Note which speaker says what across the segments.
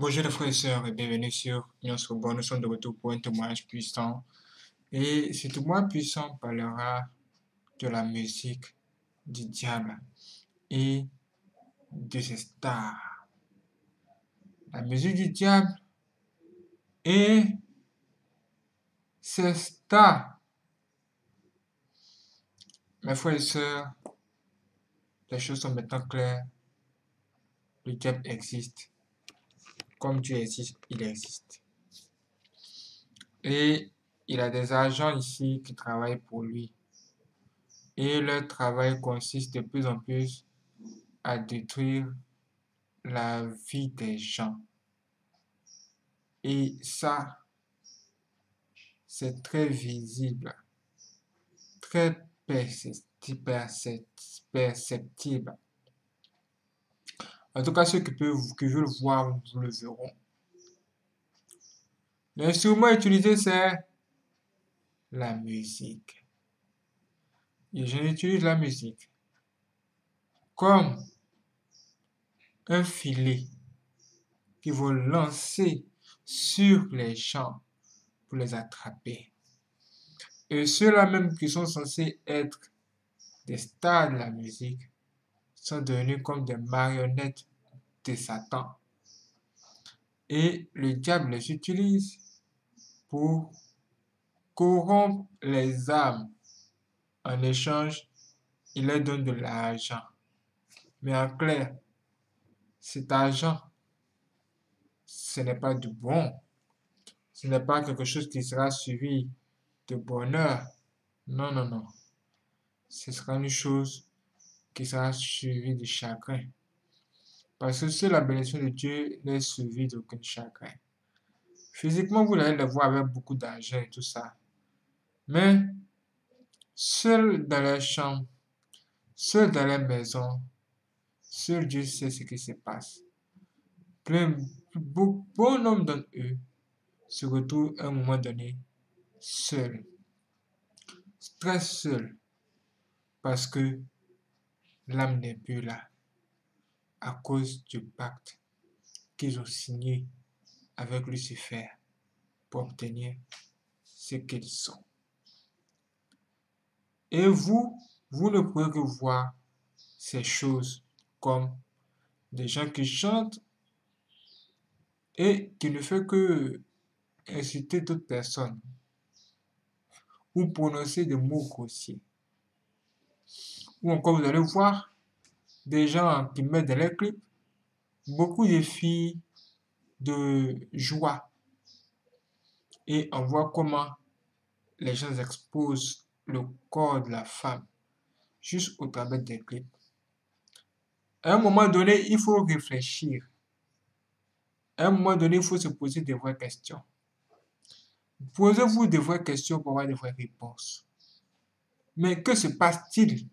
Speaker 1: Bonjour les frères et sœurs et bienvenue sur notre bon. Nous sommes de retour pour un témoignage puissant. Et ce témoignage puissant parlera de la musique du diable et de ses stars. La musique du diable et ses stars. Mes frères et sœurs, les choses sont maintenant claires. Le diable existe comme Dieu existe, il existe. Et il a des agents ici qui travaillent pour lui. Et leur travail consiste de plus en plus à détruire la vie des gens. Et ça, c'est très visible, très perceptible. En tout cas, ceux qui, veulent voir, vous le verront. L'instrument utilisé, c'est la musique. Et je utilise la musique comme un filet qui vont lancer sur les gens pour les attraper. Et ceux-là même qui sont censés être des stars de la musique sont devenus comme des marionnettes de Satan. Et le diable les utilise pour corrompre les âmes. En échange, il leur donne de l'argent. Mais en clair, cet argent, ce n'est pas du bon. Ce n'est pas quelque chose qui sera suivi de bonheur. Non, non, non. Ce sera une chose qui sera suivie de chagrin. Parce que seule la bénédiction de Dieu n'est suivie d'aucun chagrin. Physiquement, vous allez le voir avec beaucoup d'argent et tout ça. Mais seul dans les chambres, seul dans les maisons, seul Dieu sait ce qui se passe. Plein, bon nombre d'entre eux se retrouvent à un moment donné seuls. Très seuls. Parce que l'âme n'est plus là à cause du pacte qu'ils ont signé avec Lucifer pour obtenir ce qu'ils sont. Et vous, vous ne pouvez que voir ces choses comme des gens qui chantent et qui ne font que inciter d'autres personnes ou prononcer des mots grossiers. Ou encore, vous allez voir des gens qui mettent dans les clips beaucoup de filles de joie. Et on voit comment les gens exposent le corps de la femme juste au travers des clips. À un moment donné, il faut réfléchir. À un moment donné, il faut se poser des vraies questions. Posez-vous des vraies questions pour avoir des vraies réponses. Mais que se passe-t-il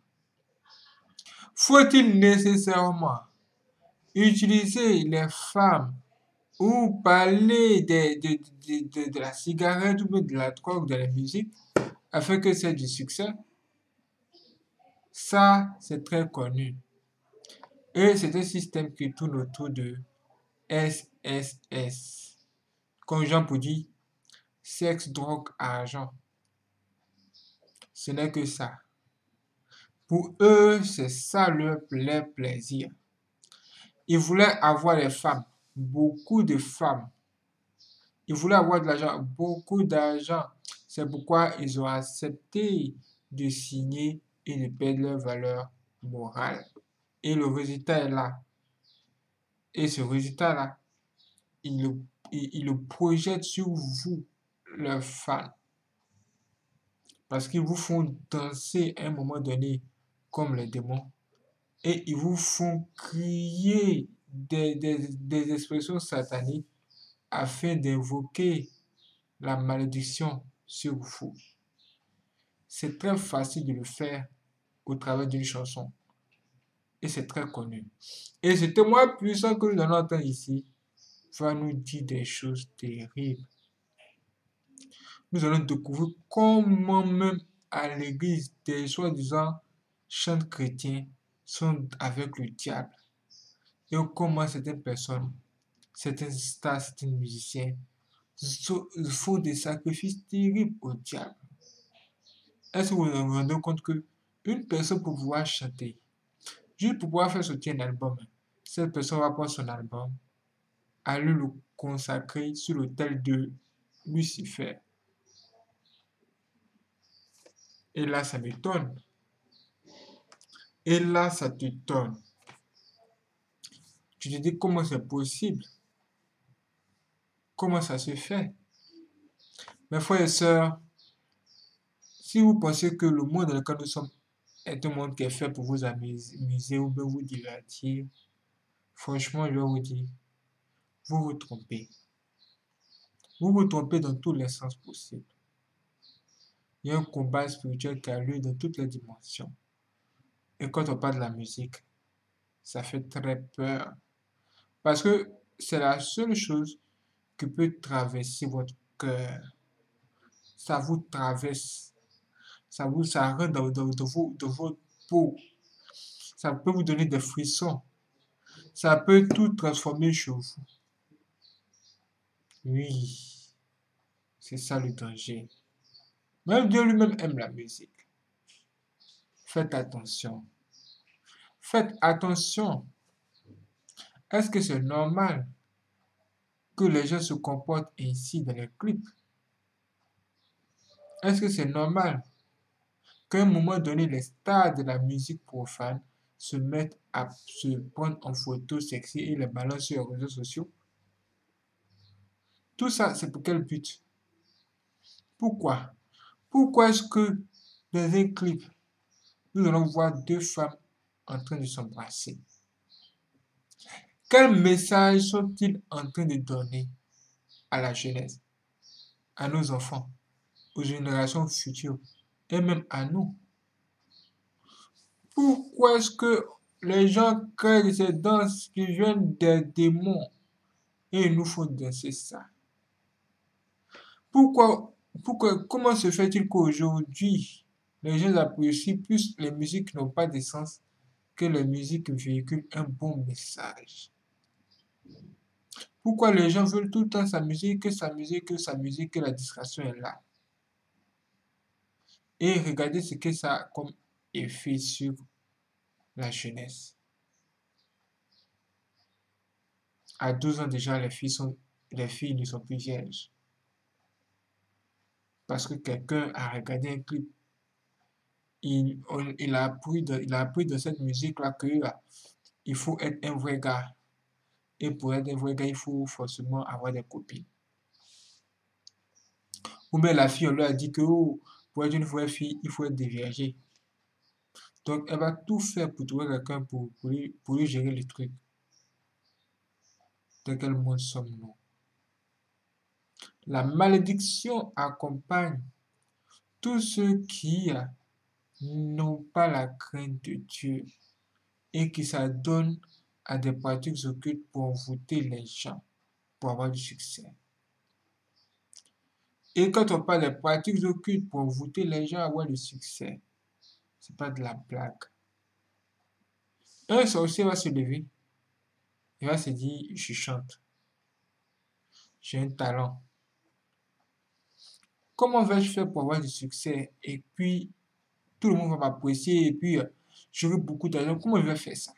Speaker 1: faut-il nécessairement utiliser les femmes ou parler de, de, la cigarette ou de la drogue, de la musique, afin que c'est du succès? Ça, c'est très connu. Et c'est un système qui tourne autour de SSS. Jean pour dire, sexe, drogue, argent. Ce n'est que ça. Pour eux, c'est ça leur plaisir. Ils voulaient avoir des femmes, beaucoup de femmes. Ils voulaient avoir de l'argent, beaucoup d'argent. C'est pourquoi ils ont accepté de signer et de perdre leur valeur morale. Et le résultat est là. Et ce résultat-là, ils le, projettent sur vous, leurs fans. Parce qu'ils vous font danser à un moment donné comme les démons et ils vous font crier des, des, expressions sataniques afin d'invoquer la malédiction sur vous. C'est très facile de le faire au travers d'une chanson. Et c'est très connu. Et ce témoin puissant que nous allons ici va nous dire des choses terribles. Nous allons découvrir comment même à l'église des soi-disant chants chrétiens sont avec le diable et comment certaines personnes certains stars, certains musiciens font des sacrifices terribles au diable. Est-ce que vous vous rendez compte que une personne pour pouvoir chanter, juste pour pouvoir faire sortir un album, cette personne va prendre son album, aller le consacrer sur l'autel de Lucifer. Et là, ça m'étonne. Et là, ça t'étonne. Tu te dis comment c'est possible? Comment ça se fait? Mes frères et sœurs, si vous pensez que le monde dans lequel nous sommes est un monde qui est fait pour vous amuser ou bien vous divertir, franchement, je vais vous dire, vous vous trompez. Vous vous trompez dans tous les sens possibles. Il y a un combat spirituel qui a lieu dans toutes les dimensions. Et quand on parle de la musique, ça fait très peur. Parce que c'est la seule chose qui peut traverser votre cœur. Ça vous traverse. Ça vous ça rentre dans, votre peau. Ça peut vous donner des frissons. Ça peut tout transformer chez vous. Oui, c'est ça le danger. Même Dieu lui-même aime la musique. Faites attention. Faites attention. Est-ce que c'est normal que les gens se comportent ainsi dans les clips? Est-ce que c'est normal qu'à un moment donné, les stars de la musique profane se mettent à se prendre en photo sexy et les balancent sur les réseaux sociaux? Tout ça, c'est pour quel but? Pourquoi? Pourquoi est-ce que dans un clip, nous allons voir deux femmes en train de s'embrasser. Quel message sont-ils en train de donner à la jeunesse, à nos enfants, aux générations futures et même à nous? Pourquoi est-ce que les gens créent ces danses qui viennent des démons et ils nous font danser ça? Pourquoi, pourquoi comment se fait-il qu'aujourd'hui les gens apprécient plus les musiques qui n'ont pas de sens que les musiques véhiculent un bon message pourquoi les gens veulent tout le temps s'amuser, que s'amuser, que s'amuser, que la distraction est là? Et regardez ce que ça a comme effet sur la jeunesse. À 12 ans déjà, les filles, sont, les filles ne sont plus vierges. Parce que quelqu'un a regardé un clip. Il, il, a, appris de, il a appris de cette musique-là qu'il faut être un vrai gars. Et pour être un vrai gars, il faut forcément avoir des copines. Ou bien la fille, on lui a dit que oh, pour être une vraie fille, il faut être déviergé. Donc, elle va tout faire pour trouver quelqu'un pour, pour, pour lui gérer les trucs. De quel monde sommes-nous La malédiction accompagne tous ceux qui n'ont pas la crainte de Dieu et qui s'adonnent à des pratiques occultes pour envoûter les gens, pour avoir du succès. Et quand on parle des pratiques occultes pour envoûter les gens, avoir du succès, c'est pas de la blague. Un sorcier va se lever, il va se dire, je chante, j'ai un talent. Comment vais-je faire pour avoir du succès? Et puis, tout le monde va m'apprécier et puis, euh, j'aurai beaucoup d'argent. Comment je vais faire ça?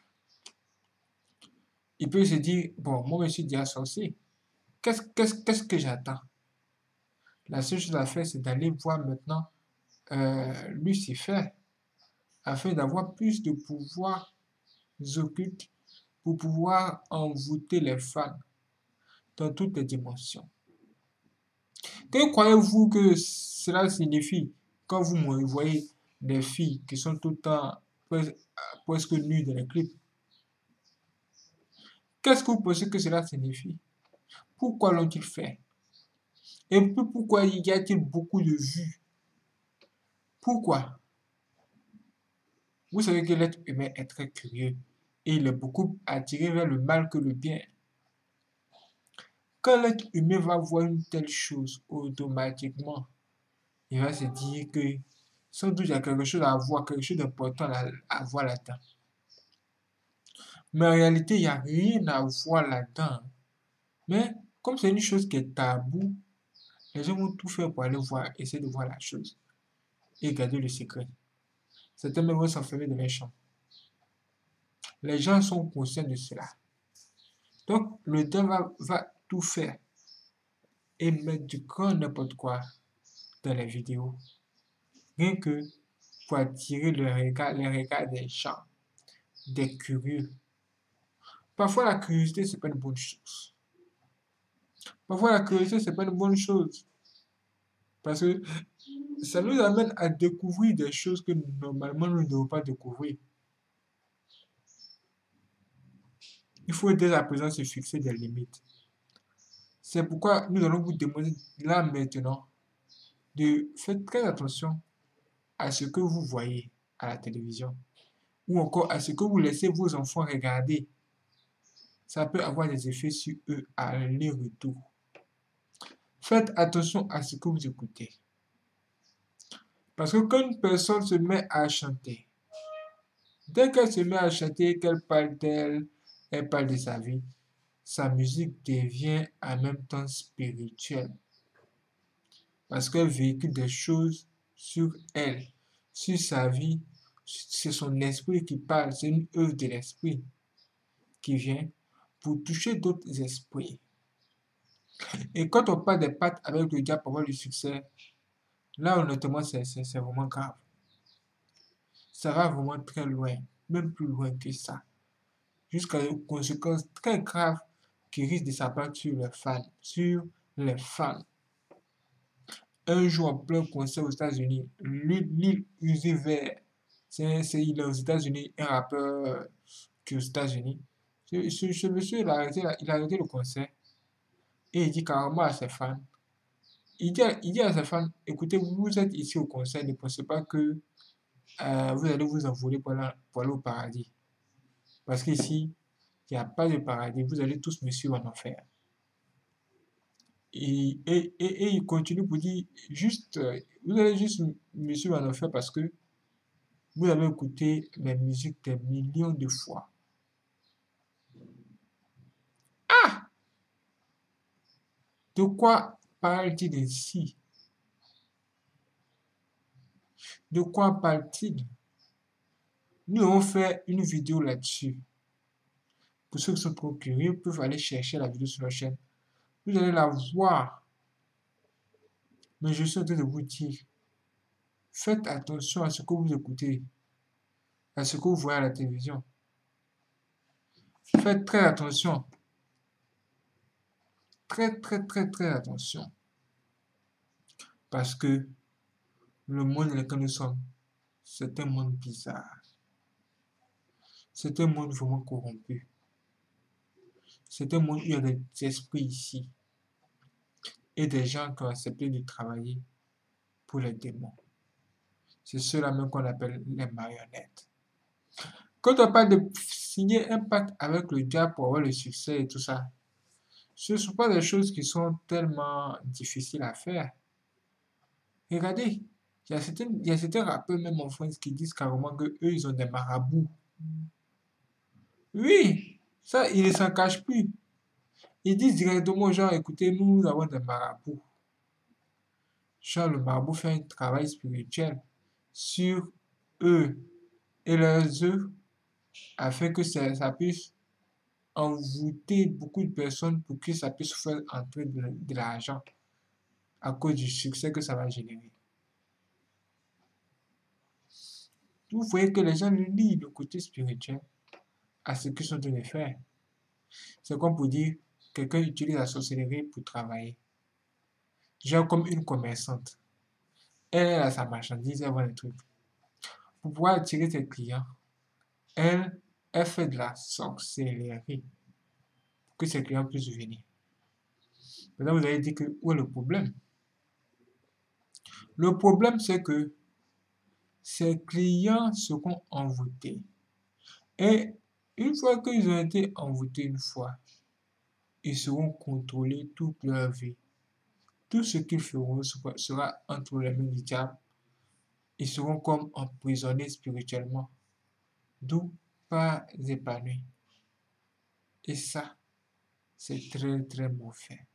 Speaker 1: Il peut se dire, bon, moi je suis déjà sorcier. Qu'est-ce que j'attends? La seule chose à faire, c'est d'aller voir maintenant euh, Lucifer, afin d'avoir plus de pouvoirs occultes pour pouvoir envoûter les femmes dans toutes les dimensions. Que croyez-vous que cela signifie quand vous voyez? Des filles qui sont tout le temps presque nues dans les clips. Qu'est-ce que vous pensez que cela signifie? Pourquoi l'ont-ils fait? Et puis pourquoi y a-t-il beaucoup de vues? Pourquoi? Vous savez que l'être humain est très curieux et il est beaucoup attiré vers le mal que le bien. Quand l'être humain va voir une telle chose, automatiquement, il va se dire que sans doute il y a quelque chose à voir, quelque chose d'important à voir là-dedans. Mais en réalité, il n'y a rien à voir là-dedans. Mais comme c'est une chose qui est tabou, les gens vont tout faire pour aller voir, essayer de voir la chose et garder le secret. Certains vont s'enfermer dans les champs. Les gens sont conscients de cela. Donc, le diable va, va tout faire et mettre du grand n'importe quoi dans les vidéos. Rien que pour attirer le regard, des gens, des curieux. Parfois, la curiosité, c'est pas une bonne chose. Parfois, la curiosité, c'est pas une bonne chose. Parce que ça nous amène à découvrir des choses que normalement nous ne devons pas découvrir. Il faut dès à présent se fixer des limites. C'est pourquoi nous allons vous demander là maintenant de faire très attention à ce que vous voyez à la télévision ou encore à ce que vous laissez vos enfants regarder. Ça peut avoir des effets sur eux à aller-retour. Faites attention à ce que vous écoutez. Parce que quand une personne se met à chanter, dès qu'elle se met à chanter, qu'elle parle d'elle, elle parle de sa vie, sa musique devient en même temps spirituelle. Parce qu'elle véhicule des choses sur elle, sur sa vie. C'est son esprit qui parle, c'est une œuvre de l'esprit qui vient pour toucher d'autres esprits. Et quand on parle des pattes avec le diable pour avoir le succès, là honnêtement c'est vraiment grave. Ça va vraiment très loin, même plus loin que ça. Jusqu'à des conséquences très graves qui risquent de s'abattre sur les fans, sur les fans. Un jour en plein concert aux États-Unis, Lil Uzi Vert, c'est il est aux États-Unis, un rappeur qui est aux États-Unis. Ce, monsieur, il a, arrêté, il a arrêté le concert et il dit carrément à ses fans, il dit, il dit à ses fans, écoutez, vous êtes ici au concert, ne pensez pas que euh, vous allez vous envoler pour pour aller au paradis. Parce qu'ici, il n'y a pas de paradis, vous allez tous me suivre en enfer. Et, et, et, il continue pour dire, juste, vous allez juste me suivre en enfer parce que vous avez écouté mes musiques des millions de fois. Ah De quoi parle-t-il ici De quoi parle-t-il? Nous avons fait une vidéo là-dessus. Pour ceux qui sont trop curieux, peuvent aller chercher la vidéo sur la chaîne. Vous allez la voir. Mais je suis en train de vous dire, faites attention à ce que vous écoutez, à ce que vous voyez à la télévision. Faites très attention. Très, très, très, très attention. Parce que le monde dans lequel nous sommes, c'est un monde bizarre. C'est un monde vraiment corrompu. C'est un monde où il y a des esprits ici. Et des gens qui ont accepté de travailler pour les démons. C'est ceux-là même qu'on appelle les marionnettes. Quand on parle de signer un pacte avec le diable pour avoir le succès et tout ça, ce ne sont pas des choses qui sont tellement difficiles à faire. Regardez, il y a certains, il rappeurs même en France qui disent carrément que eux ils ont des marabouts. Oui, ça, ils ne s'en cachent plus. Ils disent directement genre, écoutez, nous, avons des marabouts. Genre, le marabout fait un travail spirituel sur eux et leurs œuvres afin que ça, puisse envoûter beaucoup de personnes pour que ça puisse faire entrer de, de l'argent à cause du succès que ça va générer. Vous voyez que les gens lient le côté spirituel à ce qu'ils sont de faire. C'est comme pour dire, quelqu'un utilise la sorcellerie pour travailler. Genre comme une commerçante. Elle a sa marchandise, elle vend des trucs. Pour pouvoir attirer ses clients, elle, fait de la sorcellerie pour que ses clients puissent venir. Maintenant, vous allez dire que où est le problème? Le problème, c'est que ces clients seront envoûtés. Et une fois qu'ils ont été envoûtés une fois, ils seront contrôlés toute leur vie. Tout ce qu'ils feront sera entre les mains du diable. Ils seront comme emprisonnés spirituellement, d'où pas épanouis. Et ça, C'est très, très mauvais.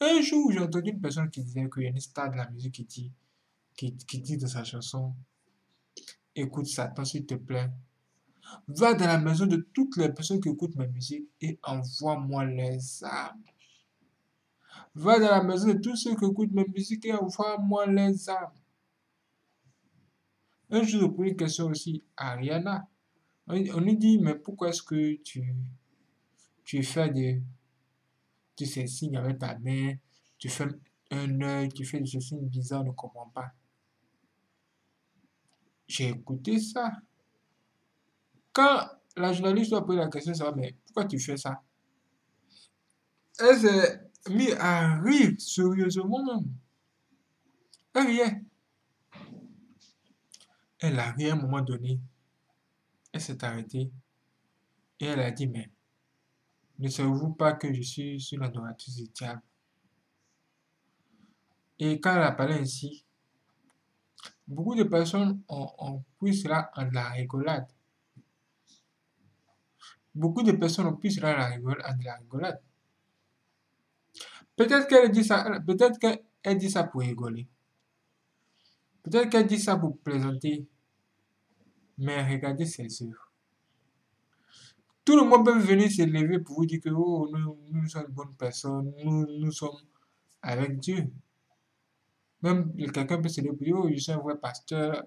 Speaker 1: Un jour, j'ai entendu une personne qui disait qu'il y a une star de la musique qui dit, qui, qui dit dans sa chanson, écoute Satan, s'il te plaît. Va dans la maison de toutes les personnes qui écoutent ma musique et envoie-moi les âmes. Va dans la maison de tous ceux qui écoutent ma musique et envoie-moi les âmes. Un jour, je pose une question aussi à Ariana. On, lui dit, mais pourquoi est-ce que tu, fais des, de ces signes avec ta main, tu fais un œil, tu fais des signes bizarres, ne comprend pas. J'ai écouté ça. Quand la journaliste a posé la question, ça mais pourquoi tu fais ça? Elle s'est mise à rire sérieusement même. Elle riait. Elle a ri à un moment donné. Elle s'est arrêtée. Et elle a dit, mais ne savez-vous pas que je suis sur l'adoratrice du diable? Et quand elle a parlé ainsi, beaucoup de personnes ont, pris cela en la rigolade. Beaucoup de personnes ont pris cela en la rigolade. Peut-être qu'elle dit ça, peut-être qu'elle dit ça pour rigoler. Peut-être qu'elle dit ça pour plaisanter. Mais regardez ses œuvres. Tout le monde peut venir s'élever pour vous dire que oh, nous, nous sommes de bonnes personnes, nous, sommes avec Dieu. Même quelqu'un peut se dire, oh, je suis un vrai pasteur,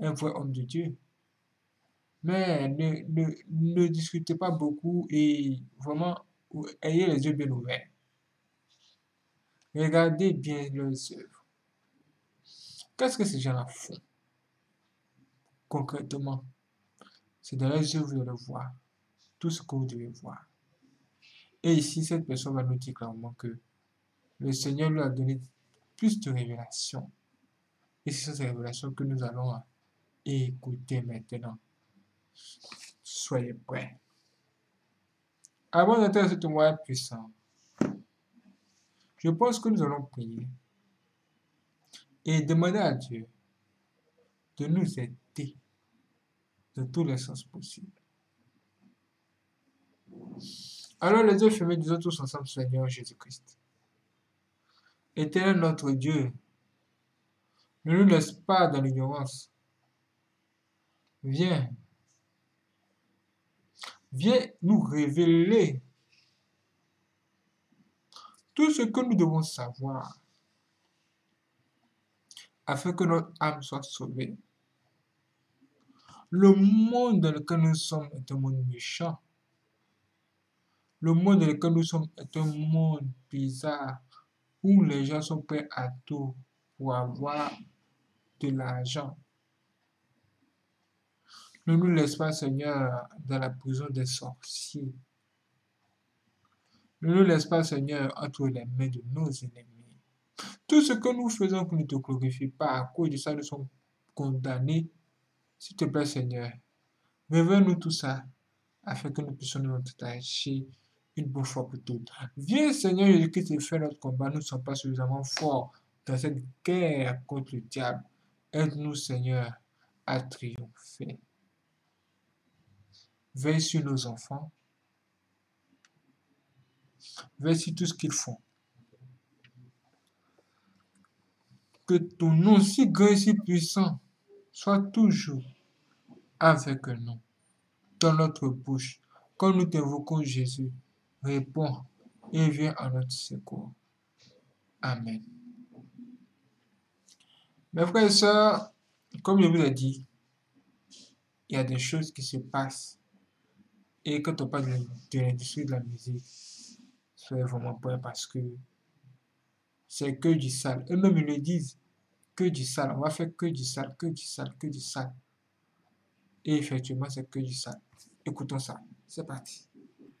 Speaker 1: un vrai homme de Dieu. Mais ne, ne, ne discutez pas beaucoup et vraiment, ayez les yeux bien ouverts. Regardez bien leurs œuvres. Qu'est-ce que ces gens-là font concrètement, c'est dans les yeux, vous allez voir tout ce que vous devez voir. Et ici, cette personne va nous dire clairement que le Seigneur lui a donné plus de révélations. Et c'est ces révélations que nous allons écouter maintenant. Soyez prêts. Avant d'entrer ce témoignage puissant, je pense que nous allons prier et demander à Dieu de nous aider de tous les sens possibles. Alors les yeux fermés, disons tous ensemble, Seigneur Jésus-Christ. Éternel notre Dieu, ne nous laisse pas dans l'ignorance. Viens. Viens nous révéler tout ce que nous devons savoir afin que notre âme soit sauvée. Le monde dans lequel nous sommes est un monde méchant. Le monde dans lequel nous sommes est un monde bizarre où les gens sont prêts à tout pour avoir de l'argent. Ne nous laisse pas, Seigneur, dans la prison des sorciers. Ne nous laisse pas, Seigneur, entre les mains de nos ennemis. Tout ce que nous faisons qui ne te glorifie pas, à cause de ça, nous sommes condamnés s'il te plaît, Seigneur, révèle-nous tout ça afin que nous puissions nous attacher une bonne fois pour toutes. Viens, Seigneur Jésus-Christ, et fais notre combat. Nous ne sommes pas suffisamment forts dans cette guerre contre le diable. Aide-nous, Seigneur, à triompher. Veille sur nos enfants. Veille sur tout ce qu'ils font. Que ton nom si grand et si puissant Sois toujours avec nous, dans notre bouche. Quand nous t'invoquons Jésus, réponds et viens à notre secours. Amen. Mes frères et sœurs, comme je vous ai dit, il y a des choses qui se passent. Et quand on parle de, l'industrie de la musique, soyez vraiment prêts parce que c'est que du sale. Eux-mêmes, ils le disent que du sale. On va faire que du sale, que du sale, que du sale. Et effectivement, c'est que du sale. Écoutons ça. C'est parti.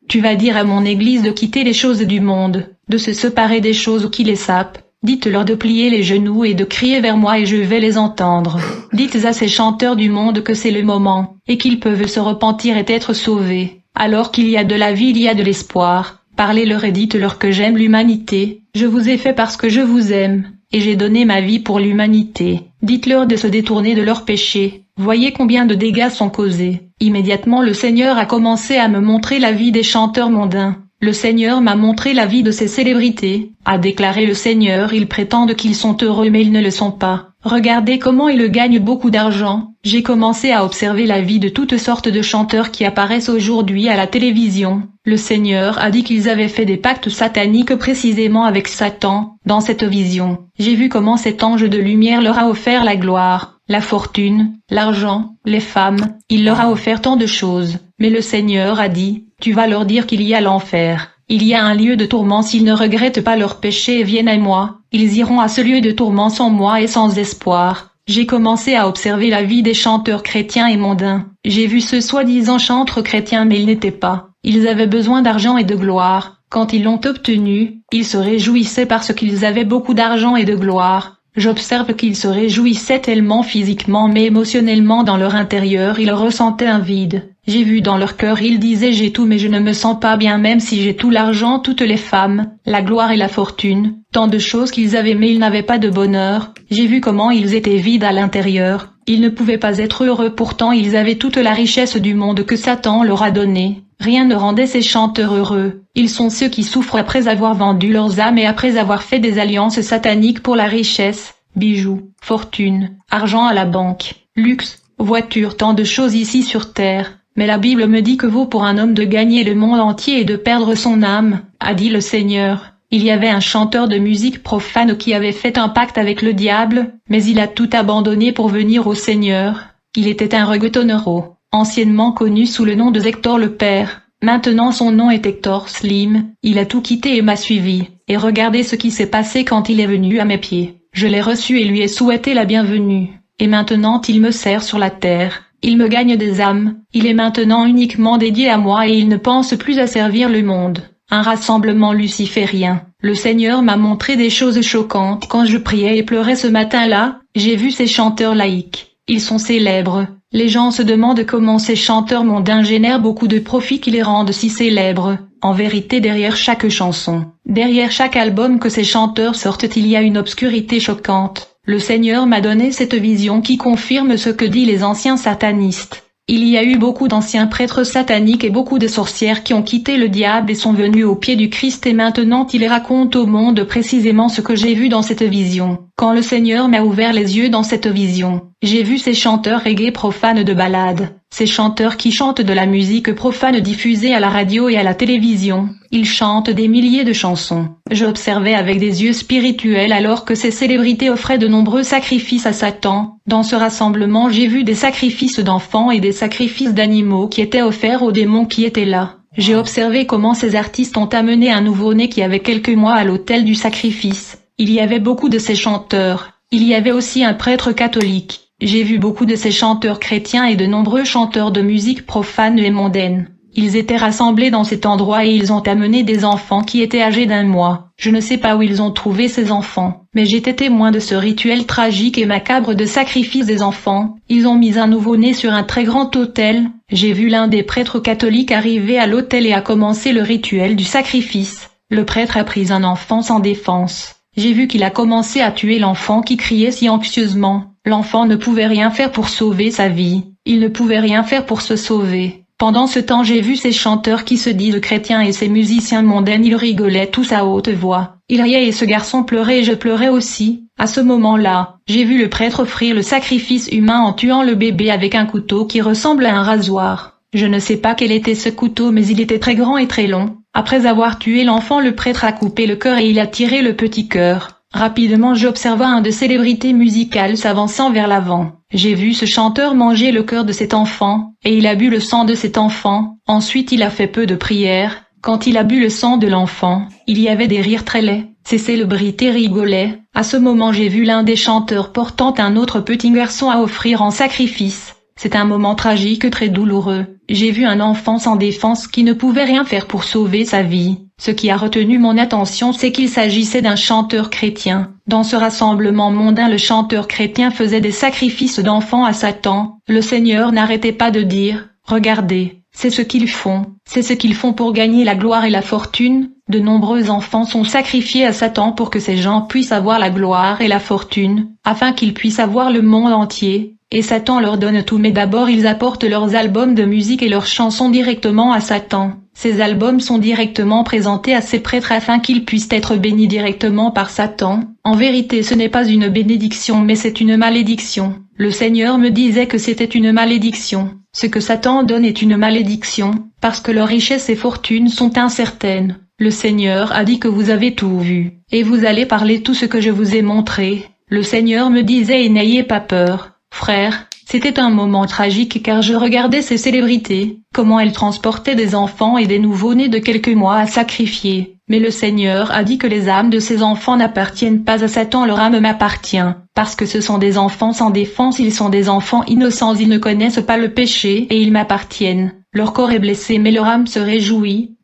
Speaker 2: Tu vas dire à mon Église de quitter les choses du monde, de se séparer des choses qui les sapent. Dites-leur de plier les genoux et de crier vers moi et je vais les entendre. Dites à ces chanteurs du monde que c'est le moment, et qu'ils peuvent se repentir et être sauvés. Alors qu'il y a de la vie, il y a de l'espoir. Parlez-leur et dites-leur que j'aime l'humanité. Je vous ai fait parce que je vous aime et j'ai donné ma vie pour l'humanité. Dites-leur de se détourner de leurs péchés, Voyez combien de dégâts sont causés. Immédiatement le Seigneur a commencé à me montrer la vie des chanteurs mondains. Le Seigneur m'a montré la vie de ces célébrités, a déclaré le Seigneur. Ils prétendent qu'ils sont heureux mais ils ne le sont pas. Regardez comment ils gagnent beaucoup d'argent. J'ai commencé à observer la vie de toutes sortes de chanteurs qui apparaissent aujourd'hui à la télévision. Le Seigneur a dit qu'ils avaient fait des pactes sataniques précisément avec Satan. Dans cette vision, j'ai vu comment cet ange de lumière leur a offert la gloire, la fortune, l'argent, les femmes. Il leur a offert tant de choses. Mais le Seigneur a dit, tu vas leur dire qu'il y a l'enfer. Il y a un lieu de tourment s'ils ne regrettent pas leurs péchés et viennent à moi. Ils iront à ce lieu de tourment sans moi et sans espoir. J'ai commencé à observer la vie des chanteurs chrétiens et mondains. J'ai vu ce soi-disant chantre chrétien mais ils n'étaient pas. Ils avaient besoin d'argent et de gloire. Quand ils l'ont obtenu, ils se réjouissaient parce qu'ils avaient beaucoup d'argent et de gloire. J'observe qu'ils se réjouissaient tellement physiquement mais émotionnellement dans leur intérieur ils ressentaient un vide. J'ai vu dans leur cœur ils disaient j'ai tout mais je ne me sens pas bien même si j'ai tout l'argent, toutes les femmes, la gloire et la fortune, tant de choses qu'ils avaient mais ils n'avaient pas de bonheur. J'ai vu comment ils étaient vides à l'intérieur. Ils ne pouvaient pas être heureux pourtant ils avaient toute la richesse du monde que Satan leur a donnée. Rien ne rendait ces chanteurs heureux. Ils sont ceux qui souffrent après avoir vendu leurs âmes et après avoir fait des alliances sataniques pour la richesse, bijoux, fortune, argent à la banque, luxe, voiture, tant de choses ici sur terre. Mais la Bible me dit que vaut pour un homme de gagner le monde entier et de perdre son âme, a dit le Seigneur. Il y avait un chanteur de musique profane qui avait fait un pacte avec le diable, mais il a tout abandonné pour venir au Seigneur. Il était un reggaetonero anciennement connu sous le nom de Hector le Père. Maintenant son nom est Hector Slim, il a tout quitté et m'a suivi, et regardez ce qui s'est passé quand il est venu à mes pieds. Je l'ai reçu et lui ai souhaité la bienvenue. Et maintenant il me sert sur la terre, il me gagne des âmes, il est maintenant uniquement dédié à moi et il ne pense plus à servir le monde. Un rassemblement luciférien. Le Seigneur m'a montré des choses choquantes quand je priais et pleurais ce matin-là, j'ai vu ces chanteurs laïcs. Ils sont célèbres, les gens se demandent comment ces chanteurs mondains génèrent beaucoup de profits qui les rendent si célèbres. En vérité derrière chaque chanson, derrière chaque album que ces chanteurs sortent il y a une obscurité choquante. Le Seigneur m'a donné cette vision qui confirme ce que disent les anciens satanistes. Il y a eu beaucoup d'anciens prêtres sataniques et beaucoup de sorcières qui ont quitté le diable et sont venus au pied du Christ et maintenant ils racontent au monde précisément ce que j'ai vu dans cette vision. Quand le Seigneur m'a ouvert les yeux dans cette vision, j'ai vu ces chanteurs reggae profanes de ballades, ces chanteurs qui chantent de la musique profane diffusée à la radio et à la télévision. Ils chantent des milliers de chansons. J'observais avec des yeux spirituels alors que ces célébrités offraient de nombreux sacrifices à Satan. Dans ce rassemblement j'ai vu des sacrifices d'enfants et des sacrifices d'animaux qui étaient offerts aux démons qui étaient là. J'ai observé comment ces artistes ont amené un nouveau-né qui avait quelques mois à l'autel du sacrifice. Il y avait beaucoup de ces chanteurs. Il y avait aussi un prêtre catholique. J'ai vu beaucoup de ces chanteurs chrétiens et de nombreux chanteurs de musique profane et mondaine. Ils étaient rassemblés dans cet endroit et ils ont amené des enfants qui étaient âgés d'un mois. Je ne sais pas où ils ont trouvé ces enfants, mais j'étais témoin de ce rituel tragique et macabre de sacrifice des enfants. Ils ont mis un nouveau-né sur un très grand autel. J'ai vu l'un des prêtres catholiques arriver à l'autel et a commencé le rituel du sacrifice. Le prêtre a pris un enfant sans défense. J'ai vu qu'il a commencé à tuer l'enfant qui criait si anxieusement. L'enfant ne pouvait rien faire pour sauver sa vie. Il ne pouvait rien faire pour se sauver. Pendant ce temps j'ai vu ces chanteurs qui se disent chrétiens et ces musiciens mondains ils rigolaient tous à haute voix. Ils riaient et ce garçon pleurait et je pleurais aussi. À ce moment-là, j'ai vu le prêtre offrir le sacrifice humain en tuant le bébé avec un couteau qui ressemble à un rasoir. Je ne sais pas quel était ce couteau mais il était très grand et très long. Après avoir tué l'enfant le prêtre a coupé le cœur et il a tiré le petit cœur. Rapidement j'observa un de célébrités musicales s'avançant vers l'avant. J'ai vu ce chanteur manger le cœur de cet enfant, et il a bu le sang de cet enfant, ensuite il a fait peu de prières. Quand il a bu le sang de l'enfant, il y avait des rires très laids, ces célébrités rigolaient. À ce moment j'ai vu l'un des chanteurs portant un autre petit garçon à offrir en sacrifice. C'est un moment tragique très douloureux. J'ai vu un enfant sans défense qui ne pouvait rien faire pour sauver sa vie. Ce qui a retenu mon attention c'est qu'il s'agissait d'un chanteur chrétien. Dans ce rassemblement mondain le chanteur chrétien faisait des sacrifices d'enfants à Satan. Le Seigneur n'arrêtait pas de dire, regardez, c'est ce qu'ils font, c'est ce qu'ils font pour gagner la gloire et la fortune. De nombreux enfants sont sacrifiés à Satan pour que ces gens puissent avoir la gloire et la fortune, afin qu'ils puissent avoir le monde entier. Et Satan leur donne tout mais d'abord ils apportent leurs albums de musique et leurs chansons directement à Satan. Ces albums sont directement présentés à ces prêtres afin qu'ils puissent être bénis directement par Satan. En vérité ce n'est pas une bénédiction mais c'est une malédiction. Le Seigneur me disait que c'était une malédiction. Ce que Satan donne est une malédiction, parce que leurs richesses et fortunes sont incertaines. Le Seigneur a dit que vous avez tout vu, et vous allez parler tout ce que je vous ai montré. Le Seigneur me disait et n'ayez pas peur. Frère, c'était un moment tragique car je regardais ces célébrités, comment elles transportaient des enfants et des nouveau-nés de quelques mois à sacrifier. Mais le Seigneur a dit que les âmes de ces enfants n'appartiennent pas à Satan, leur âme m'appartient, parce que ce sont des enfants sans défense, ils sont des enfants innocents, ils ne connaissent pas le péché et ils m'appartiennent. Leur corps est blessé mais leur âme se réjouit.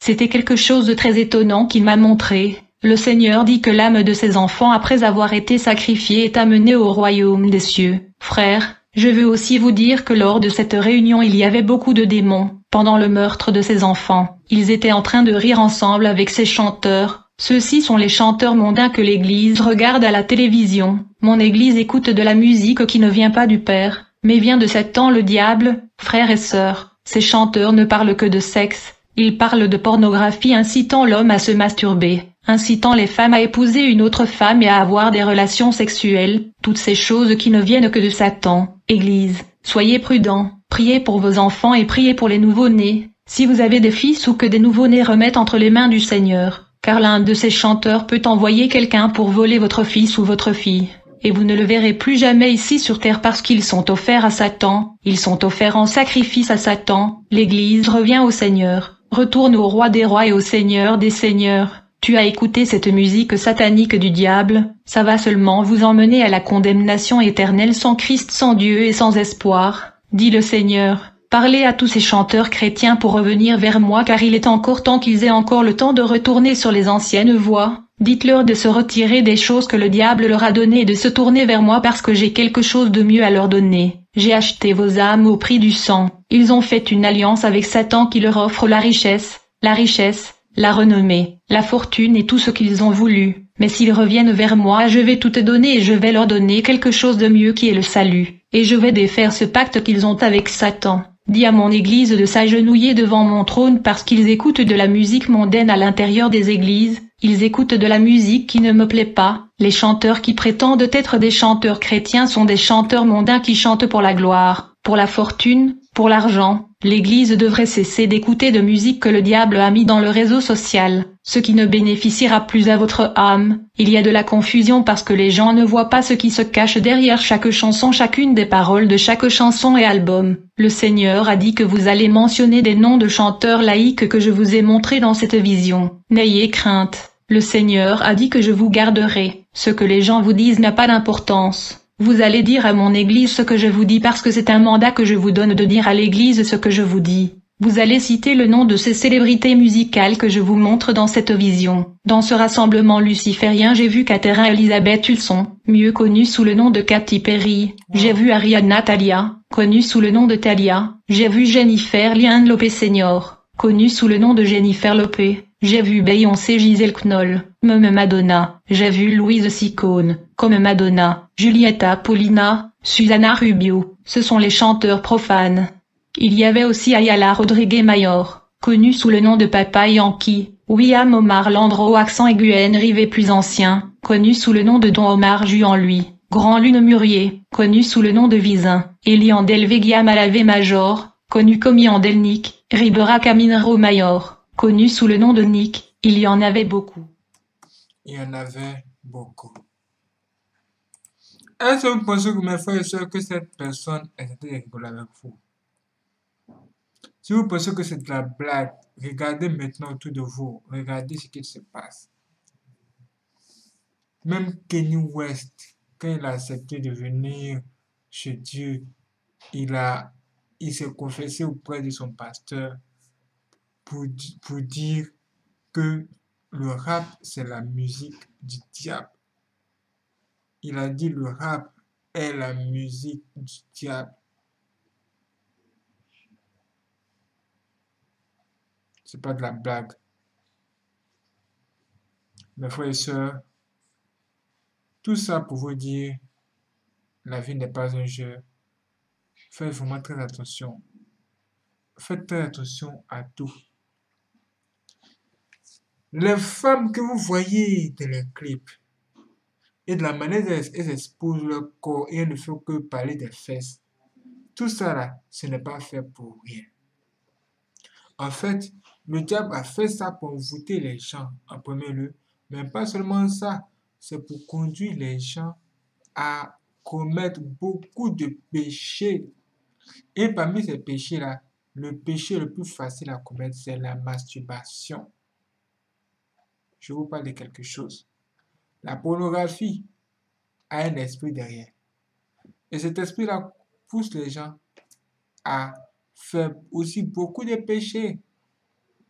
Speaker 2: C'était quelque chose de très étonnant qu'il m'a montré. Le Seigneur dit que l'âme de ces enfants après avoir été sacrifiée est amenée au royaume des cieux. Frère, je veux aussi vous dire que lors de cette réunion il y avait beaucoup de démons. Pendant le meurtre de ces enfants, ils étaient en train de rire ensemble avec ces chanteurs. Ceux-ci sont les chanteurs mondains que l'Église regarde à la télévision. Mon Église écoute de la musique qui ne vient pas du Père, mais vient de Satan le diable, frères et sœurs. Ces chanteurs ne parlent que de sexe. Ils parlent de pornographie incitant l'homme à se masturber incitant les femmes à épouser une autre femme et à avoir des relations sexuelles, toutes ces choses qui ne viennent que de Satan. Église, soyez prudents, priez pour vos enfants et priez pour les nouveau-nés, si vous avez des fils ou que des nouveau-nés remettent entre les mains du Seigneur, car l'un de ces chanteurs peut envoyer quelqu'un pour voler votre fils ou votre fille. Et vous ne le verrez plus jamais ici sur terre parce qu'ils sont offerts à Satan, ils sont offerts en sacrifice à Satan, l'Église revient au Seigneur, retourne au roi des rois et au Seigneur des seigneurs. Tu as écouté cette musique satanique du diable, ça va seulement vous emmener à la condamnation éternelle sans Christ, sans Dieu et sans espoir, dit le Seigneur. Parlez à tous ces chanteurs chrétiens pour revenir vers moi car il est encore temps qu'ils aient encore le temps de retourner sur les anciennes voies. Dites-leur de se retirer des choses que le diable leur a données et de se tourner vers moi parce que j'ai quelque chose de mieux à leur donner. J'ai acheté vos âmes au prix du sang. Ils ont fait une alliance avec Satan qui leur offre la richesse, la richesse, la renommée, la fortune et tout ce qu'ils ont voulu. Mais s'ils reviennent vers moi, je vais tout donner et je vais leur donner quelque chose de mieux qui est le salut. Et je vais défaire ce pacte qu'ils ont avec Satan. Dis à mon église de s'agenouiller devant mon trône parce qu'ils écoutent de la musique mondaine à l'intérieur des églises, ils écoutent de la musique qui ne me plaît pas. Les chanteurs qui prétendent être des chanteurs chrétiens sont des chanteurs mondains qui chantent pour la gloire, pour la fortune, pour l'argent, l'Église devrait cesser d'écouter de musique que le diable a mis dans le réseau social, ce qui ne bénéficiera plus à votre âme. Il y a de la confusion parce que les gens ne voient pas ce qui se cache derrière chaque chanson, chacune des paroles de chaque chanson et album. Le Seigneur a dit que vous allez mentionner des noms de chanteurs laïcs que je vous ai montrés dans cette vision. N'ayez crainte. Le Seigneur a dit que je vous garderai. Ce que les gens vous disent n'a pas d'importance. Vous allez dire à mon Église ce que je vous dis parce que c'est un mandat que je vous donne de dire à l'Église ce que je vous dis. Vous allez citer le nom de ces célébrités musicales que je vous montre dans cette vision. Dans ce rassemblement luciférien j'ai vu Catherine Elisabeth Husson, mieux connue sous le nom de Katy Perry. J'ai vu Ariana Talia, connue sous le nom de Talia. J'ai vu Jennifer Lien Lopez Senior, connue sous le nom de Jennifer Lopez. J'ai vu Beyoncé Gisèle Knoll, même Madonna. J'ai vu Louise Sicone, comme Madonna, Julieta Paulina, Susanna Rubio. Ce sont les chanteurs profanes. Il y avait aussi Ayala Rodriguez Mayor, connu sous le nom de Papa Yankee. William Omar Landreau accent aigu Rivet plus ancien, connu sous le nom de Don Omar Juan lui. Grand Lune Murier, connu sous le nom de Visin. Elian Delvegia Malavé Major, connu comme Yandelnik, Ribera Caminero Mayor connu sous le nom de Nick, il y en avait beaucoup.
Speaker 1: Il y en avait beaucoup. Est-ce que vous pensez que mes frères et sœurs que cette personne était rigolo avec vous? Si vous pensez que c'est de la blague, regardez maintenant autour de vous. Regardez ce qui se passe. Même Kenny West, quand il a accepté de venir chez Dieu, il il s'est confessé auprès de son pasteur pour, dire que le rap, c'est la musique du diable. Il a dit le rap est la musique du diable. C'est pas de la blague. Mes frères et sœurs, tout ça pour vous dire, la vie n'est pas un jeu, Faites vraiment très attention. Faites très attention à tout. Les femmes que vous voyez dans les clips et de la manière dont elles exposent leur corps et elles ne font que parler des fesses, tout ça là, ce n'est pas fait pour rien. En fait, le diable a fait ça pour envoûter les gens en premier lieu, mais pas seulement ça, c'est pour conduire les gens à commettre beaucoup de péchés. Et parmi ces péchés-là, le péché le plus facile à commettre, c'est la masturbation. Je vous parle de quelque chose. La pornographie a un esprit derrière. Et cet esprit-là pousse les gens à faire aussi beaucoup de péchés.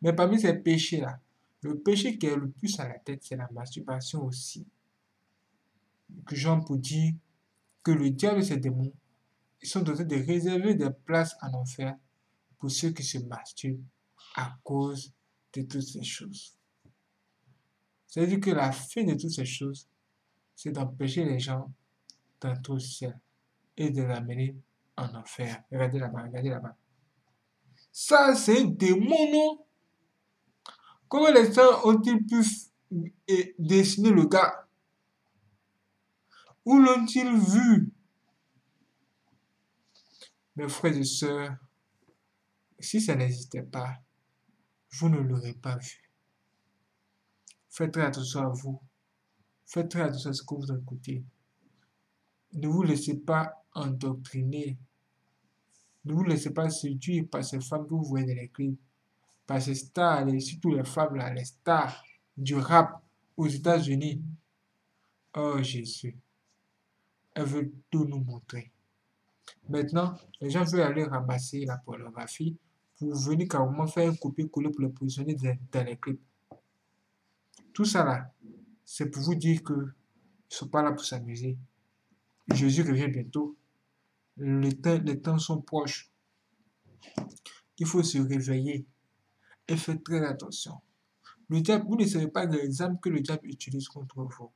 Speaker 1: Mais parmi ces péchés-là, le péché qui est le plus à la tête, c'est la masturbation aussi. Que Jean pour dire que le diable et ses démons, ils sont dotés de réserver des places en enfer pour ceux qui se masturbent à cause de toutes ces choses. C'est-à-dire que la fin de toutes ces choses, c'est d'empêcher les gens d'entrer au ciel et de l'amener en enfer. Regardez là-bas, regardez là-bas. Ça, c'est un démon, non? Comment les gens ont-ils pu dessiner le gars? Où l'ont-ils vu? Mes frères et sœurs, si ça n'existait pas, vous ne l'aurez pas vu. Faites très attention à vous. Faites très attention à ce que vous écoutez. Ne vous laissez pas endoctriner. Ne vous laissez pas séduire par ces femmes que vous voyez dans les clips par ces stars, surtout les femmes les stars du rap aux États-Unis. Oh Jésus, elles veulent tout nous montrer. Maintenant, les gens veulent aller ramasser la pornographie pour venir carrément faire un copier-coller pour le positionner dans les clips. Tout ça là, c'est pour vous dire que ne sont pas là pour s'amuser. Jésus revient bientôt. Les temps, les temps sont proches. Il faut se réveiller et faites très attention. Le diable, vous ne savez pas les armes que le diable utilise contre vous.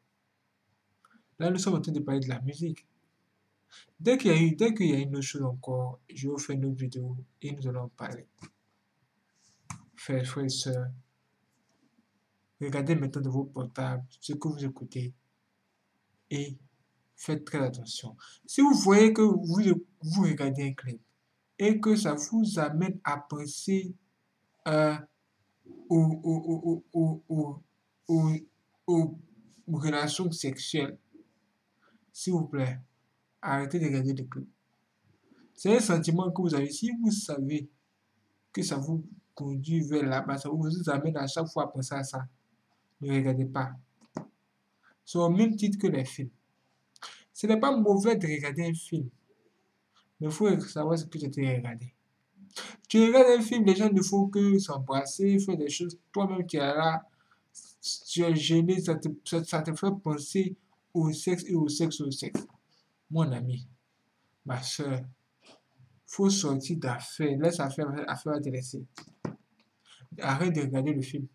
Speaker 1: Là, nous sommes en train de parler de la musique. Dès qu'il y a eu, dès qu'il y a une autre chose encore, je vais vous faire une autre vidéo et nous allons parler. Frères, frères et sœurs, regardez maintenant de vos portables ce que vous écoutez et faites très attention. Si vous voyez que vous, vous regardez un clip et que ça vous amène à penser euh, aux, relations sexuelles, s'il vous plaît, arrêtez de regarder des clips. C'est un sentiment que vous avez. Si vous savez que ça vous conduit vers là-bas, ça vous amène à chaque fois à penser à ça, ne regardez pas. C'est au même titre que les films. Ce n'est pas mauvais de regarder un film, mais il faut savoir ce que tu as regardé. Tu regardes un film, les gens ne font que s'embrasser, faire des choses. Toi-même, tu es là, tu es gêné, ça te, ça, te fait penser au sexe et au sexe au sexe. Mon ami, ma soeur, faut sortir d'affaires. Laisse affaire, affaire laisser. Arrête de regarder le film.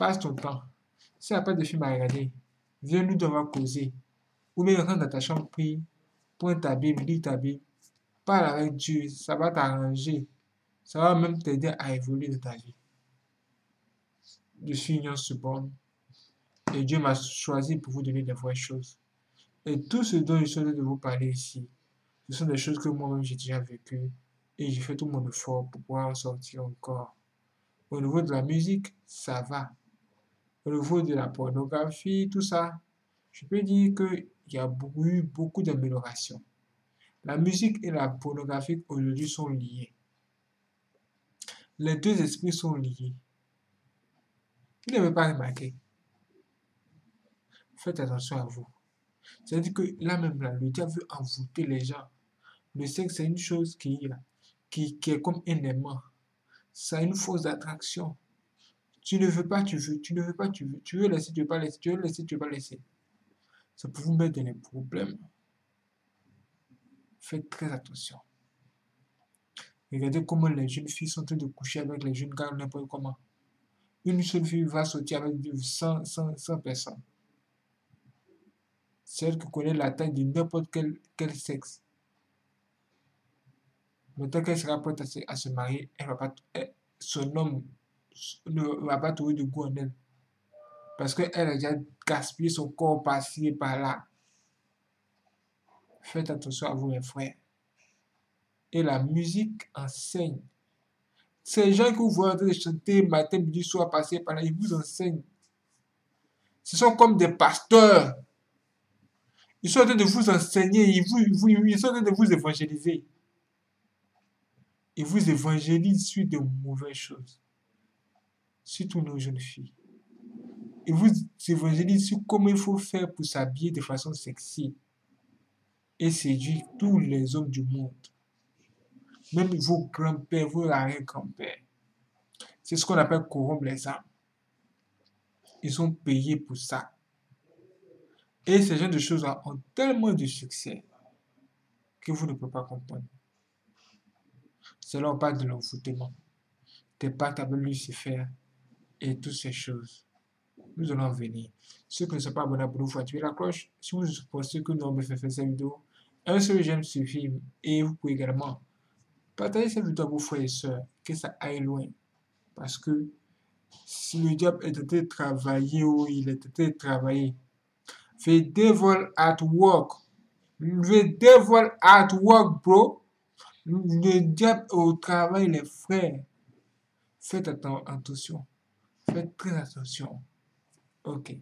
Speaker 1: Passe ton temps. N'y a pas de film à regarder, viens nous devoir causer. Ou bien rentre dans ta chambre, prie, prends ta Bible, lis ta Bible, Parle avec Dieu, ça va t'arranger. Ça va même t'aider à évoluer dans ta vie. Je suis Union Suborn et Dieu m'a choisi pour vous donner des vraies choses. Et tout ce dont je suis de vous parler ici, ce sont des choses que moi-même j'ai déjà vécues et j'ai fait tout mon effort pour pouvoir en sortir encore. Au niveau de la musique, ça va. Au niveau de la pornographie, tout ça, je peux dire qu'il y a eu beaucoup d'améliorations. La musique et la pornographie aujourd'hui sont liées. Les deux esprits sont liés. Vous n'avez pas remarqué. Faites attention à vous. C'est-à-dire que là même, là, le diable veut envoûter les gens. Le sexe, c'est une chose qui, qui, est comme un aimant. Ça a une force d'attraction. Tu ne veux pas, tu veux. Tu ne veux pas, tu veux. Tu veux laisser, tu veux pas laisser. Tu veux laisser, tu veux pas laisser. Ça peut vous mettre dans des problèmes. Faites très attention. Regardez comment les jeunes filles sont en train de coucher avec les jeunes gars n'importe comment. Une seule fille va sortir avec 100, 100, 100 personnes. Celle qui connaît la taille de n'importe quel, quel sexe. Maintenant qu'elle sera prête à se, marier, elle va pas, son homme ne va pas trouver de goût en elle. Parce qu'elle a déjà gaspillé son corps passé par là. Faites attention à vous, mes frères. Et la musique enseigne. Ces gens que vous voyez chanter matin, midi, soir, passer par là, ils vous enseignent. Ce sont comme des pasteurs. Ils sont en train de vous enseigner, ils, vous, ils sont en train de vous évangéliser. Ils vous évangélisent sur de mauvaises choses. Surtout nos jeunes filles. Ils vous évangélisent sur comment il faut faire pour s'habiller de façon sexy et séduire tous les hommes du monde. Même vos grands-pères, vos arrière-grands-pères. C'est ce qu'on appelle corrompre les âmes. Ils sont payés pour ça. Et ces genre de choses ont tellement de succès que vous ne pouvez pas comprendre. C'est là on parle de l'envoûtement, des pactes avec Lucifer et toutes ces choses. Nous allons venir. Ceux qui ne sont pas abonnés, abonnez-vous, activez la cloche. Si vous pensez que nous avons fait cette vidéo, un seul j'aime suffit. Et vous pouvez également partager cette vidéo à vos frères et sœurs, que ça aille loin. Parce que si le diable est train de travailler ou il est train de travailler, the devil at work. The devil at work, bro. Le diable au travail, les frères. Faites attention. Faites très attention. Ok.